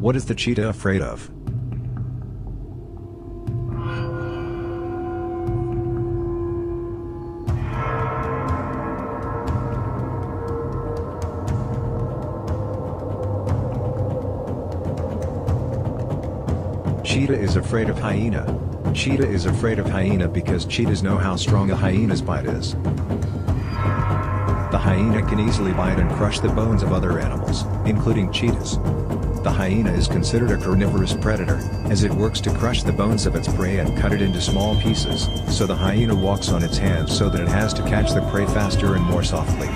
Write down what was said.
What is the cheetah afraid of? Cheetah is afraid of hyena. Cheetah is afraid of hyena because cheetahs know how strong a hyena's bite is. The hyena can easily bite and crush the bones of other animals, including cheetahs. The hyena is considered a carnivorous predator, as it works to crush the bones of its prey and cut it into small pieces, so the hyena walks on its hands so that it has to catch the prey faster and more softly.